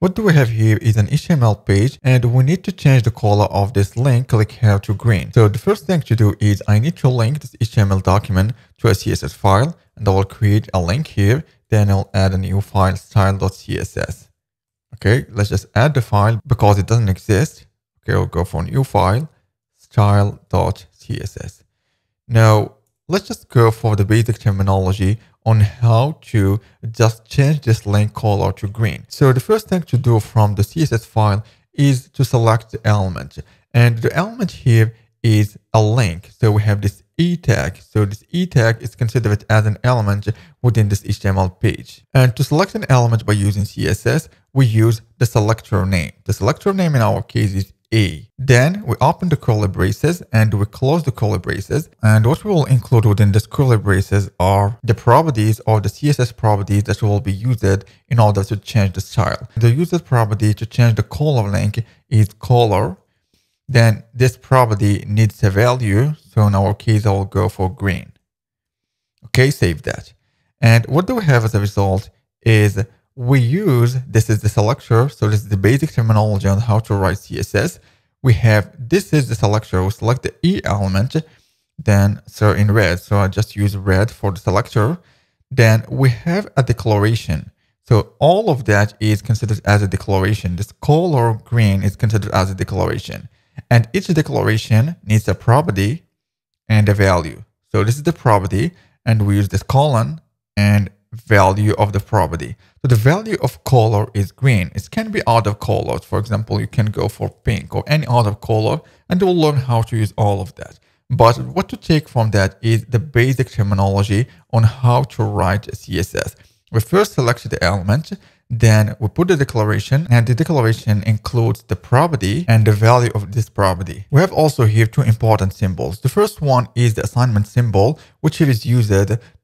What do we have here is an HTML page and we need to change the color of this link, click here to green. So the first thing to do is I need to link this HTML document to a CSS file and I will create a link here. Then I'll add a new file style.css. Okay, let's just add the file because it doesn't exist. Okay, we'll go for new file style.css. Now let's just go for the basic terminology on how to just change this link color to green. So the first thing to do from the CSS file is to select the element. And the element here is a link. So we have this e tag. So this e tag is considered as an element within this HTML page. And to select an element by using CSS, we use the selector name. The selector name in our case is a. Then we open the curly braces and we close the curly braces. And what we will include within this curly braces are the properties or the CSS properties that will be used in order to change the style. The user property to change the color link is color. Then this property needs a value. So in our case, I will go for green. Okay, save that. And what do we have as a result is we use, this is the selector. So this is the basic terminology on how to write CSS. We have, this is the selector. We select the E element, then so in red. So I just use red for the selector. Then we have a declaration. So all of that is considered as a declaration. This color green is considered as a declaration. And each declaration needs a property and a value. So this is the property and we use this colon and value of the property. So the value of color is green. It can be other colors. For example, you can go for pink or any other color and you'll learn how to use all of that. But what to take from that is the basic terminology on how to write CSS. We first select the element then we put the declaration and the declaration includes the property and the value of this property. We have also here two important symbols. The first one is the assignment symbol, which is used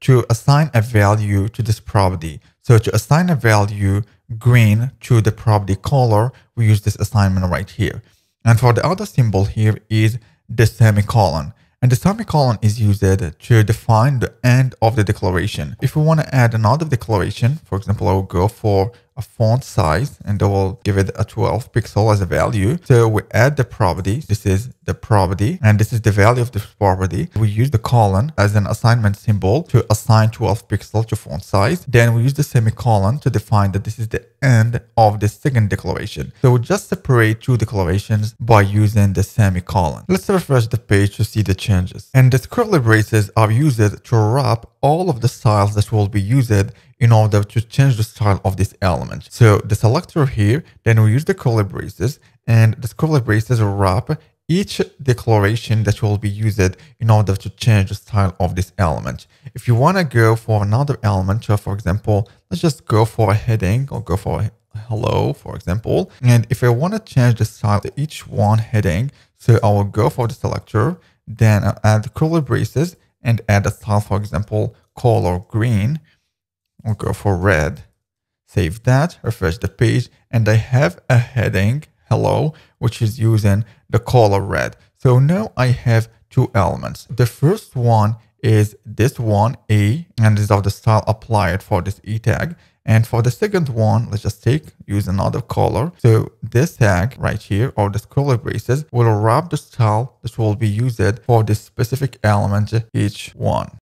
to assign a value to this property. So to assign a value green to the property color, we use this assignment right here. And for the other symbol here is the semicolon. And the semicolon is used to define the end of the declaration. If we want to add another declaration, for example, I will go for a font size and I will give it a 12 pixel as a value. So we add the property. This is the property and this is the value of this property. We use the colon as an assignment symbol to assign 12 pixel to font size. Then we use the semicolon to define that this is the end of the second declaration. So we just separate two declarations by using the semicolon. Let's refresh the page to see the changes. And the curly braces are used to wrap all of the styles that will be used in order to change the style of this element. So the selector here, then we use the curly braces and the curly braces wrap each declaration that will be used in order to change the style of this element. If you want to go for another element, so for example, let's just go for a heading or go for a hello, for example. And if I want to change the style of h1 heading, so I will go for the selector, then I'll add curly braces and add a style, for example, color green. I'll go for red. Save that, refresh the page, and I have a heading, hello, which is using the color red. So now I have two elements. The first one is this one, A, and is of the style applied for this E tag. And for the second one, let's just take, use another color. So this tag right here, or this curly braces, will wrap the style that will be used for this specific element h1.